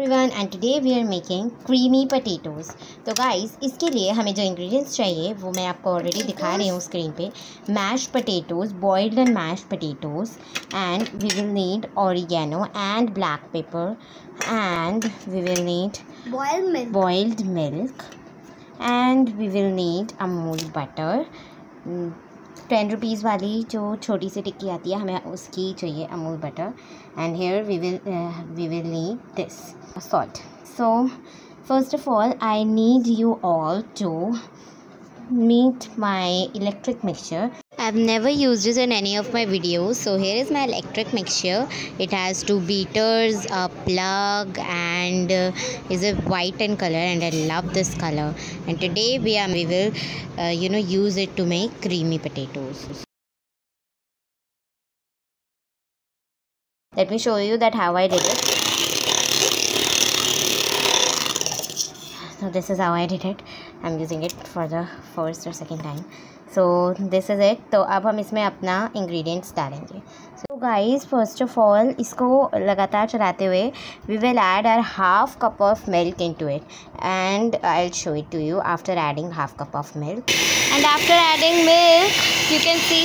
Everyone and today we are making creamy potatoes तो guys इसके लिए हमें जो इंग्रेडिएंट्स चाहिए वो मैं आपको ऑलरेडी दिखा रही हूँ स्क्रीन पे. Mash potatoes boiled and mash potatoes and we will need oregano and black pepper and we will need boiled milk boiled milk and we will need Amul butter ten rupees वाली जो छोटी सी टिक्की आती है, हमें उसकी चाहिए Amul butter and here we will we will need this salt so first of all I need you all to meet my electric mixture. I've never used this in any of my videos. So here is my electric mixture. It has two beaters a plug and uh, is a white in color and I love this color. And today we are we will uh, you know use it to make creamy potatoes. Let me show you that how I did it. So this is how I did it I am using it for the first और second time so this is it तो अब हम इसमें अपना ingredients डालेंगे. So guys first of all इसको लगातार चलाते हुए we will add our half cup of milk into it and I will show it to you after adding half cup of milk and after adding milk you can see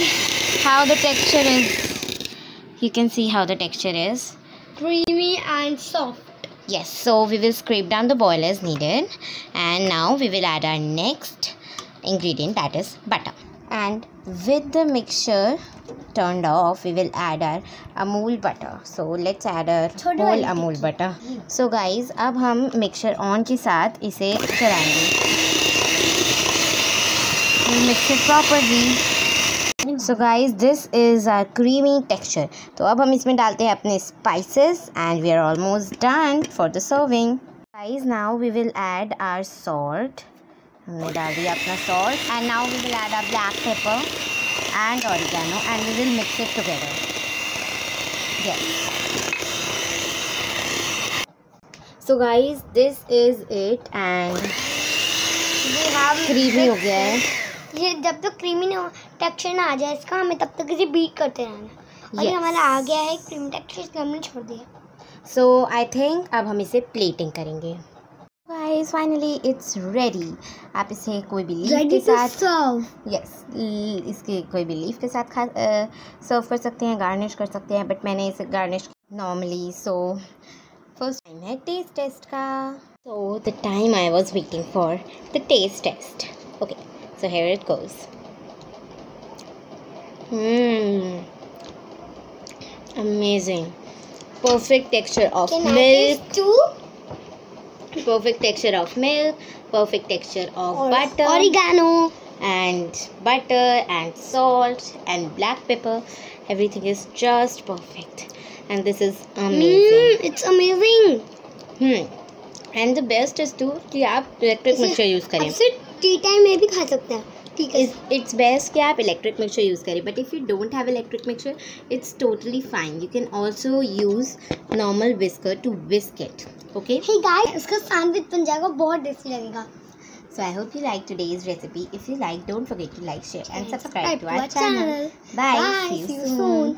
how the texture is you can see how the texture is creamy and soft yes so we will scrape down the boil as needed and now we will add our next ingredient that is butter and with the mixture turned off we will add our amul butter so let's add our छोटी whole वाली amul butter so guys अब हम mixture on के साथ इसे चलाएंगे we'll mix it properly So guys this is our creamy texture तो अब हम इसमें डालते हैं अपने spices and we are almost done for the serving guys now we will add our salt हमने डाल दिया अपना salt and now we will add our black pepper and oregano and we will mix it together yes. So guys this is it and we have creamy हो गया है। ये जब तक क्रीमी ना टेक्सचर ना आ जाए इसका हमें तब तक इसे बीट करते रहना और ये. हमारा आ गया है क्रीमी टेक्सचर इसलिए हमने छोड़ दिया। सो आई थिंक अब हम इसे प्लेटिंग करेंगे। गाइस फाइनली इट्स रेडी आप इसे कोई भी लीफ के साथ यस इसके कोई भी लीफ के साथ खा सर्व कर सकते हैं गार्निश कर सकते हैं बट मैंने इसे garnish normally so first time है टेस्ट टेस्ट का। So the time I was waiting for the taste taste okay so here it goes amazing perfect texture of Can I milk taste too? perfect texture of milk perfect texture of Or- butter Oregano. and butter and salt and black pepper everything is just perfect and this is amazing Mm, it's amazing. hmm and the best is to कि आप electric इसे mixture use करें अब से tea time में भी खा सकते हैं ठीक है it's best कि आप electric mixture use करें but if you don't have electric mixture it's totally fine you can also use normal whisker to whisk it okay hey guys इसका सैंडविच बन जाएगा बहुत टेस्टी लगेगा So I hope you like today's recipe. If you like, don't forget to like, share, and subscribe to our channel. Bye. Bye. See you soon.